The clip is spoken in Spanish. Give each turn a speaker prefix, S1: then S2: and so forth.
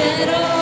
S1: esperó.